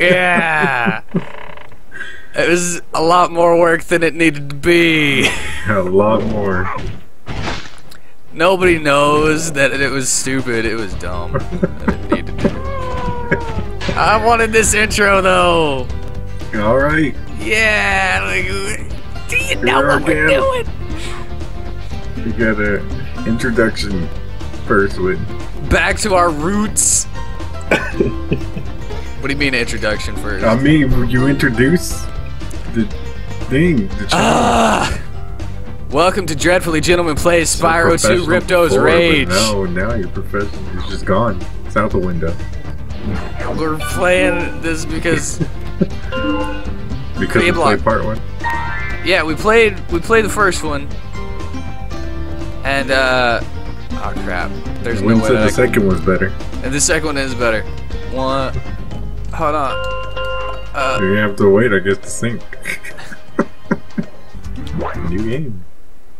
Yeah. it was a lot more work than it needed to be. A lot more. Nobody knows that it was stupid. It was dumb. it needed to do. I wanted this intro though. All right. Yeah. Like, do you know Here what we're doing? We got a introduction first with Back to our roots. what do you mean introduction first? I mean would you introduce the thing, the. Ah! Welcome to Dreadfully Gentlemen Plays Spyro 2 Ripto's Rage. No, now your profession is just gone. It's out the window. We're playing this because Because we played part one. yeah, we played we played the first one. And uh oh crap. There's no way said the I can, second one's better. and the second one is better. One Hold on. Uh You're have to wait, I guess, to sync. New game.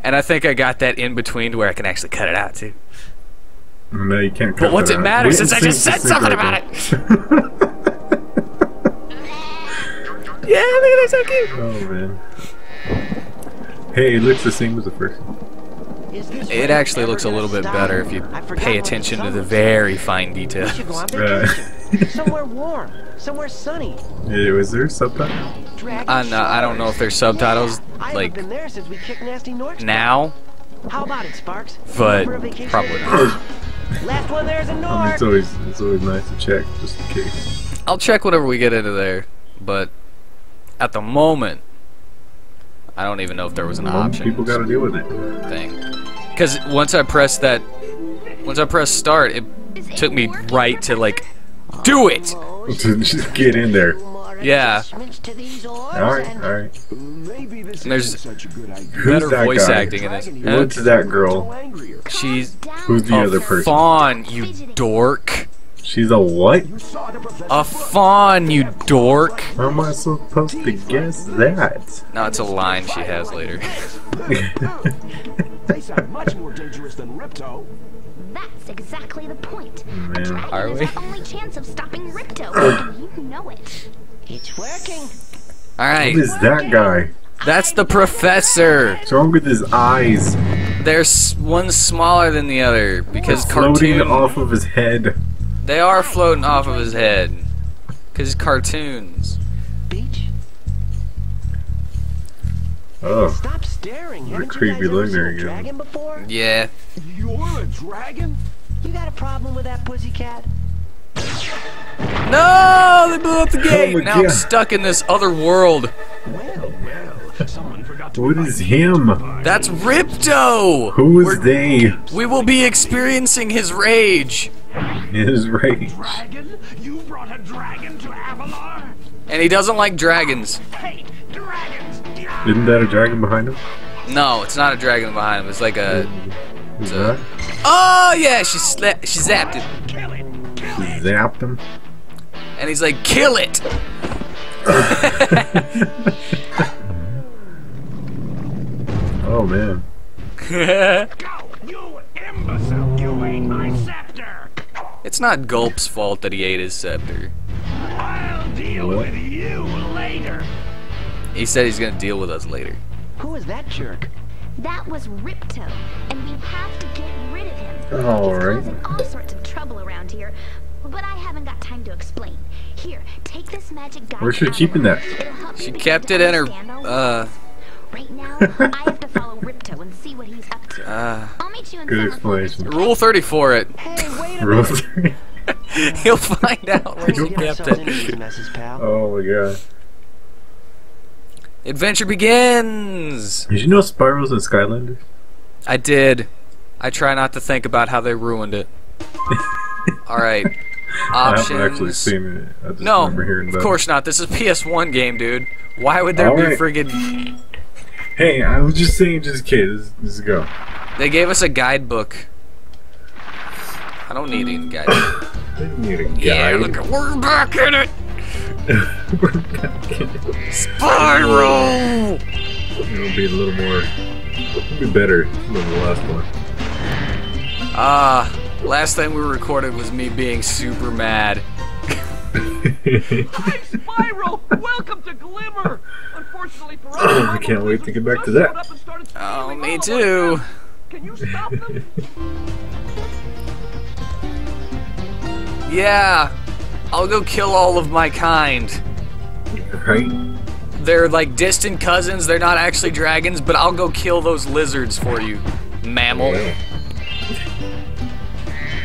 and I think I got that in between to where I can actually cut it out too. No, you can't. cut But what's it out. matter since I just said something about right Yeah, look at that so cute. Oh man. Hey, it looks the same as the first. one. It actually looks a little bit better if you pay attention to the very fine details. should go on Uh. Somewhere warm, somewhere sunny. yeah, was there subtitles? subtitle? Uh, no, I don't know if there's subtitles Yeah, like been there since we Nasty now, How about it, Sparks? but For a vacation? probably not. Last one there's a I mean, it's always it's always nice to check just in case. I'll check whenever we get into there, but at the moment, I don't even know if there was an Well, option People got to deal with it. thing. Because once I pressed that, once I pressed start, it took me right to like, do it. Just get in there. Yeah. All right, all right. And there's isn't such a good idea. Who's better voice guy? acting in this. What's that girl? She's Who's the a other person? fawn, you dork. She's a what? You saw the professor. A fawn, you dork. How am I supposed to guess that? No, it's a line she has later. They sound much more dangerous than Ripto. That's exactly the point. Man. A dragon Are is we? our only chance of stopping Ripto, and you know it. It's working. All right, Who is that guy? that's the professor. What's wrong with his eyes? There's one smaller than the other because Floating cartoon. off of his head. They are floating off of his head because cartoons. Oh, Stop staring. What a Haven't you creepy guys look seen there a again. dragon before? Yeah. You're a dragon? You got a problem with that pussycat? No, they blew up the oh gate. Oh my now I'm stuck in this other world. Well, well, someone forgot to what remind is me. him? That's Ripto. Who is they? We will be experiencing his rage, His rage. Dragon? You brought a dragon to Avalar? and he doesn't like dragons. Hey, dragons! Yeah. Isn't that a dragon behind him? No, it's not a dragon behind him. It's like a. Who's a- that? Oh yeah, she sla- she zapped it, Kill it! Kill it! Zapped him. and he's like, kill it. Oh man. Go! You imbecile! You ate my scepter! it's not Gulp's fault that he ate his scepter. I'll deal What? with you! He said he's gonna deal with us later. Who is that jerk? That was Ripto, and we have to get rid of him. All He's right. causing all sorts of trouble around here, but I haven't got time to explain. Here, take this magic guide. Where's she keeping that? Avalar. It'll help you She kept it in her. Uh. Right now, I have to follow Ripto and see what he's up to. Uh. I'll meet you in Good explanation. Rule 34 it. Hey, wait a Rule minute. three. He'll find out where Let's you kept it. messes, pal. Oh my god. Adventure begins. Did you know Spyro's and Skylanders? I did. I try not to think about how they ruined it. All right. I Options. haven't actually seen it. I just no, remember hearing of about course not. This is a PS1 game, dude. Why would there All be right. friggin' Hey, I was just saying, just kids. Let's, go. They gave us a guidebook. I don't need any guidebook. I didn't need a guide. yeah, look at we're back in it. We're back in it. Spyro. It'll be a little more. It'll be better than the last one. Ah, last time we recorded was me being super mad. Hi, Spyro! Welcome to Glimmer! Unfortunately for us, I can't wait to get back to that. Oh, me too. Can you stop them? Yeah, I'll go kill all of my kind. Right? They're like distant cousins. They're not actually dragons, but I'll go kill those lizards for you, mammal. Yeah.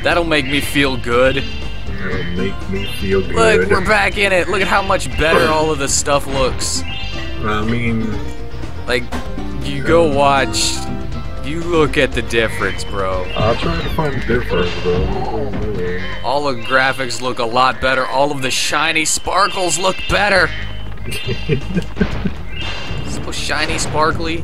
That'll make me feel good. That'll make me feel good. Look, we're back in it. Look at how much better all of this stuff looks. I mean, Like, you go watch. You look at the difference, bro. I'll try to find the difference, bro. All the graphics look a lot better. All of the shiny sparkles look better. so shiny, sparkly.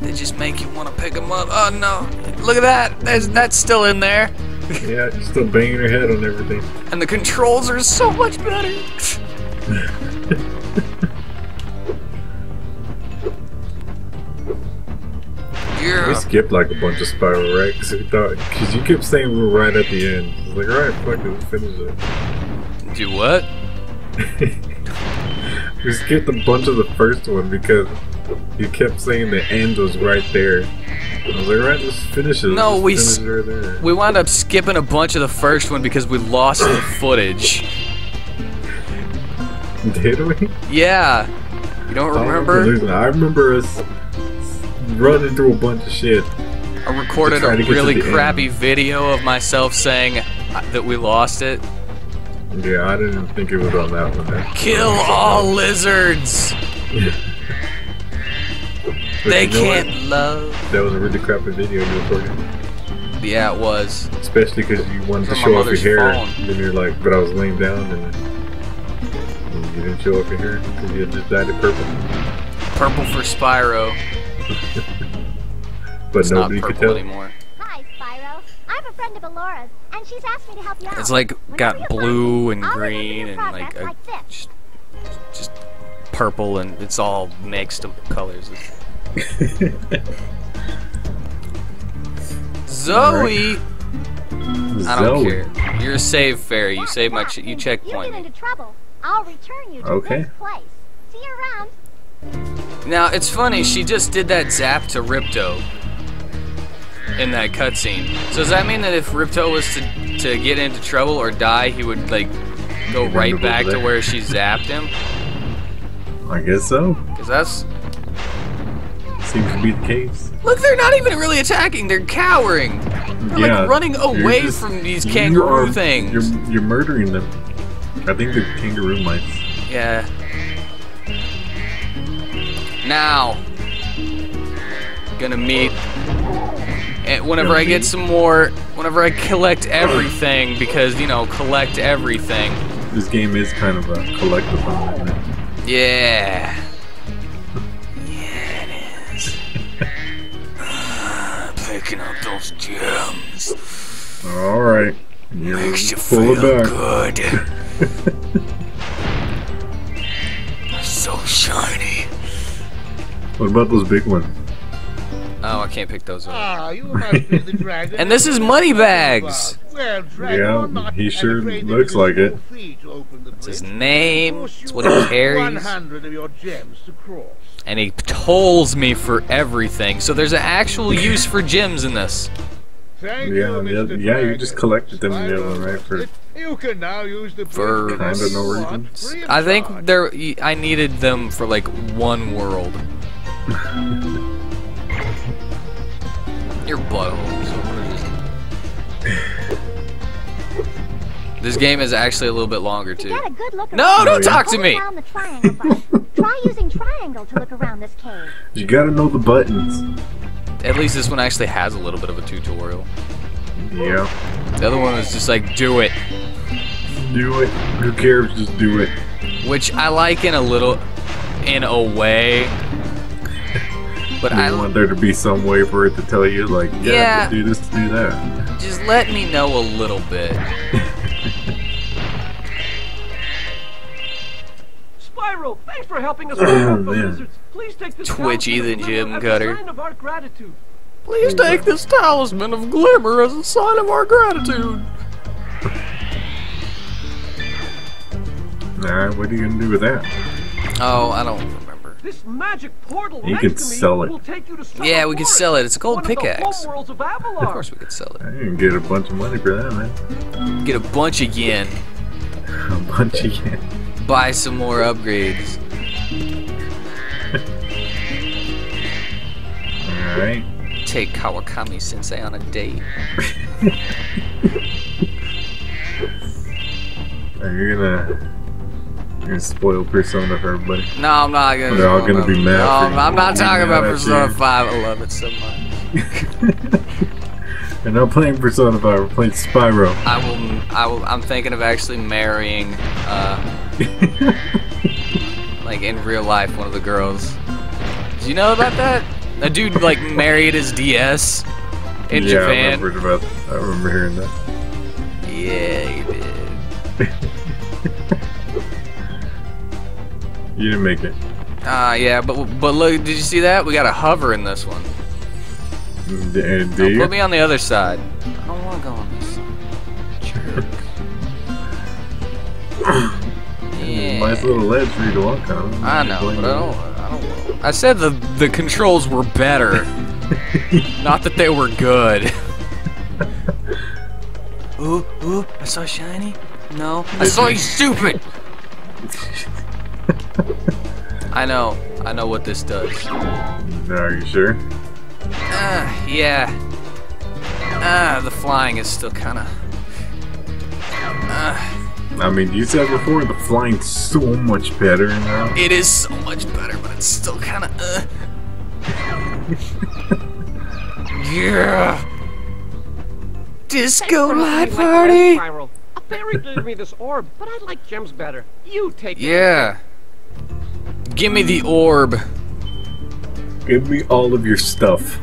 They just make you want to pick them up. Oh no! Look at that. There's, that's still in there. Yeah, you're still banging your head on everything. And the controls are so much better. We skipped like a bunch of Spyro, right? Because we thought, because you kept saying we were right at the end. I was like, alright, fuck it, let's finish it. Do what? We skipped a bunch of the first one because you kept saying the end was right there. I was like, alright, let's finish it. No, Let's we right there. We wound up skipping a bunch of the first one because we lost the footage. Did we? Yeah. You don't remember? I remember us running through a bunch of shit. I recorded a to get to really the end. crappy video of myself saying uh, that we lost it. Yeah, I didn't think it was on that one. Kill all lizards. They know what? can't love. That was a really crappy video you recorded. Yeah, it was. Especially because you wanted to show off your hair. phone. Then you're like, but I was laying down and, and you didn't show off your hair because you had just dyed it purple. Purple for Spyro. But It's not nobody could purple tell. anymore. Hi, Spyro. I'm a friend of Elora's, and she's asked me to help you out. It's like Whenever got blue find and me, I'll review green and like a, like this. just, just purple and it's all mixed of colors. Zoe, I don't Zoe. care. You're a save fairy. You That save my ch- you means checkpoint You get into trouble. I'll return you to Okay. this place. See you around. Now it's funny. She just did that zap to Ripto in that cutscene. So does that mean that if Ripto was to to get into trouble or die, he would like go right back to where she zapped him? I guess so. Cause that's Seems to be the case. look. They're not even really attacking. They're cowering. They're yeah, like running away just- from these you kangaroo are- things. You're, you're murdering them. I think they're kangaroo mice. Yeah. Now, gonna meet. And whenever I get some more, whenever I collect everything, because you know, collect everything. This game is kind of a collectathon, isn't it? Yeah. Yeah, it is. Picking up those gems All right. You're makes you pull it feel back. good. What about those big ones? Oh, I can't pick those up. Ah, you must be the dragon. And this is Moneybags. Well, Yeah, he sure looks like it. your fee to open the It's his name. It's what he carries. 100 of your gems to cross. And he tolls me for everything. So there's an actual use for gems in this. Thank Yeah, you, yeah, Mr. yeah, you just collected them in the other one, right? For You can now use the For- bridge Kinda no reason. want, free of I think charge. there. I needed them for like one world. Your butthole. This game is actually a little bit longer To too. get a good look No, don't yeah. talk to me. down the triangle button. Try using triangle to look around this cave. you gotta know the buttons. At least this one actually has a little bit of a tutorial. Yeah. The other one was just like, do it. Do it. Who cares? Just do it. which I like in a little, in a way. But You I want there to be some way for it to tell you, like, yeah, Yeah. to do this, do that. just let me know a little bit. Spyro, thanks for helping us Oh, fight the man. Please take this Twitchy talisman the of Jim as Cutter. a sign of our gratitude. Please take this talisman of glimmer as a sign of our gratitude. Alright, what are you gonna do with that? Oh, I don't remember. This magic portal You next could to me sell it. will take you to Summer Yeah, we could sell it. It's a gold pickaxe. Of of course we could sell it. I can get a bunch of money for that, man. Get a bunch of yen. A bunch of yen. Buy some more upgrades. Alright. Take Kawakami Sensei on a date. Are you gonna, gonna spoil Persona for everybody? No, I'm not gonna. They're all gonna be mad No, I'm. I'm not talking about Persona 5. I love it so much. We're not playing Persona 5, we're playing Spyro. I will. I will. I'm thinking of actually marrying, uh, like in real life, one of the girls. Do you know about that? A dude like married his DS in yeah, I Japan. remembered about. I remember hearing that. Yeah, he did. You didn't make it. Ah, yeah, but but look, did you see that? We got a hover in this one. D- uh, Now, you? put me on the other side. I don't want to go on this side. Jerk. yeah. Nice little ledge for you to walk on. I know, but I don't. I don't. I said the the controls were better, not that they were good. ooh, ooh! I saw shiny. No, I saw you? you stupid. I know. I know what this does. Are you sure? Ah, yeah. Ah, the flying is still kind of. Ah, I mean, you said before the flying's so much better now. it is so much better, but it's still kind of. Uh. yeah. Disco light party. Spyro. A fairy gave me this orb, but I like gems better. You take it. Yeah. Give me the orb. Give me all of your stuff.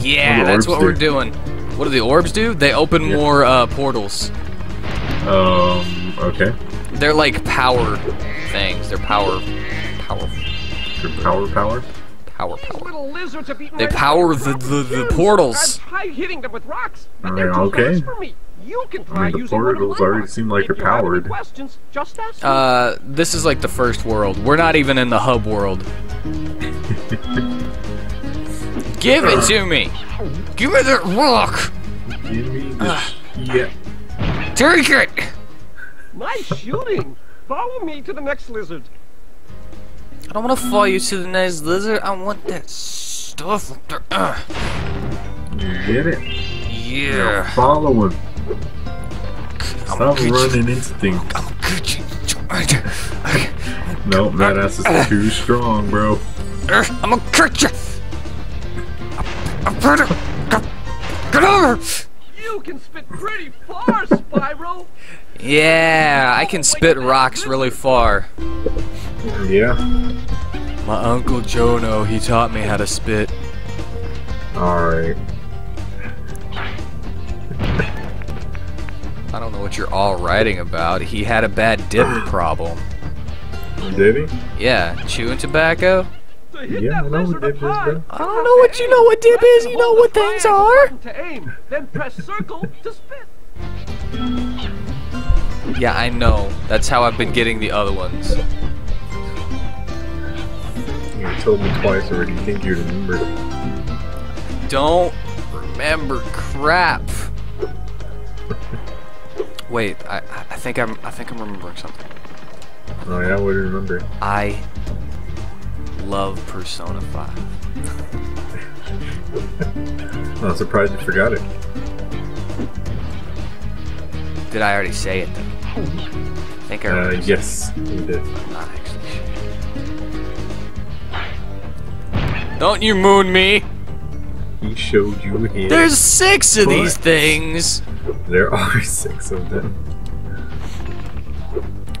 Yeah, What that's what do? we're doing. What do the orbs do? They open Yeah. more uh, portals. Um, okay. They're like power things. They're power, power, Your power, power. Power, power. little lizards have eaten They power the- the- the portals. I've hitting them with rocks, but they're too okay. for me. You can try I mean, the using one of portals already seem like they're you have any powered. questions, just ask. Uh, this is like the first world. We're not even in the hub world. Give it to me. Give me that rock. Give me the yeah. Take it. Nice shooting. Follow me to the next lizard. I don't want to follow you to the next lizard. I want that stuff up there. Uh, You get it? yeah. Follow him. I'm Stop get running into things. I'm get you. Nope, that ass is too strong, bro. I'm gonna cut you. I'm gonna get over. You can spit pretty far, Spyro. Yeah, I can spit rocks really far. Yeah. My uncle Jono, he taught me how to spit. Alright. I don't know what you're all writing about. He had a bad dip problem. Did he? Yeah, chewing tobacco. Yeah, I know what dip is, bro. I don't know what you know what dip is. You know what things are. To aim, then press circle to spit. Yeah, I know. That's how I've been getting the other ones. You told me twice already. You think you remember? Don't remember crap. Wait, I, I think I'm I think I'm remembering something. Oh yeah, what do you remember? I love Persona 5. I'm surprised you forgot it. Did I already say it though? I think I Uh, yes, you did. Not actually sure. Don't you moon me! He showed you here. There's six of these things! There are six of them.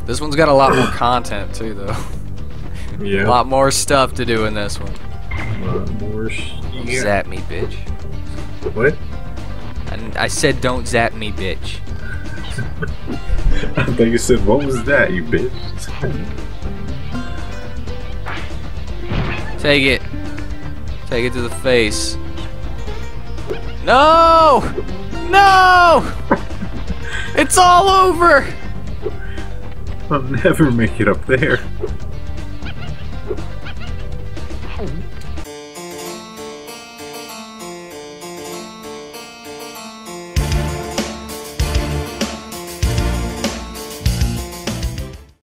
This one's got a lot more content too though. Yeah. A lot more stuff to do in this one. lot more. Zap me, bitch. What? And I said don't zap me, bitch. I thought you said, what was that, you bitch? Take it. Take it to the face. No! No! It's all over! I'll never make it up there.